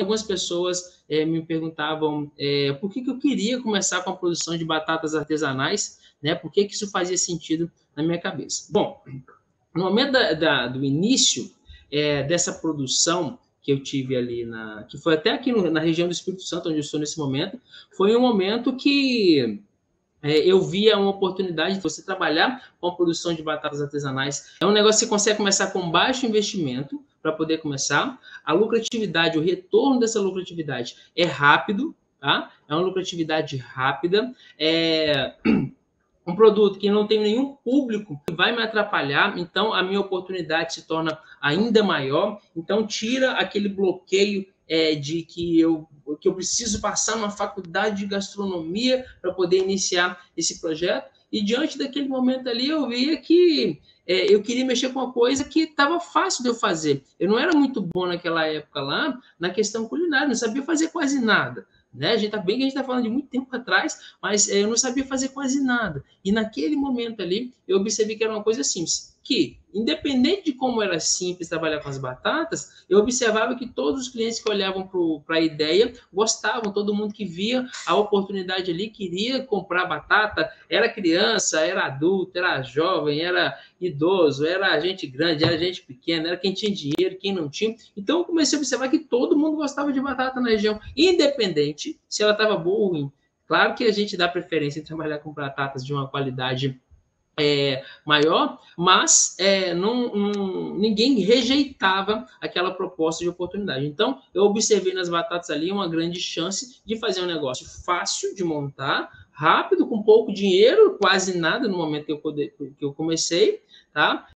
algumas pessoas é, me perguntavam é, por que, que eu queria começar com a produção de batatas artesanais, né? Por que, que isso fazia sentido na minha cabeça? Bom, no momento da, da, do início é, dessa produção que eu tive ali na, que foi até aqui no, na região do Espírito Santo onde eu estou nesse momento, foi um momento que eu via uma oportunidade de você trabalhar com a produção de batatas artesanais. É um negócio que você consegue começar com baixo investimento para poder começar. A lucratividade, o retorno dessa lucratividade é rápido, tá? É uma lucratividade rápida. É um produto que não tem nenhum público que vai me atrapalhar, então a minha oportunidade se torna ainda maior. Então tira aquele bloqueio é, de que eu, que eu preciso passar uma faculdade de gastronomia para poder iniciar esse projeto. E diante daquele momento ali, eu via que é, eu queria mexer com uma coisa que estava fácil de eu fazer. Eu não era muito bom naquela época lá na questão culinária, não sabia fazer quase nada. Né? A gente tá bem que a gente está falando de muito tempo atrás, mas é, eu não sabia fazer quase nada. E naquele momento ali, eu observei que era uma coisa simples, que independente de como era simples trabalhar com as batatas, eu observava que todos os clientes que olhavam para a ideia gostavam, todo mundo que via a oportunidade ali queria comprar batata, era criança, era adulto, era jovem, era idoso, era gente grande, era gente pequena, era quem tinha dinheiro, quem não tinha. Então eu comecei a observar que todo mundo gostava de batata na região, independente se ela estava boa ou ruim. Claro que a gente dá preferência em trabalhar com batatas de uma qualidade é, maior, mas é, não, não, ninguém rejeitava aquela proposta de oportunidade. Então, eu observei nas batatas ali uma grande chance de fazer um negócio fácil de montar, rápido, com pouco dinheiro, quase nada no momento que eu, que eu comecei, tá?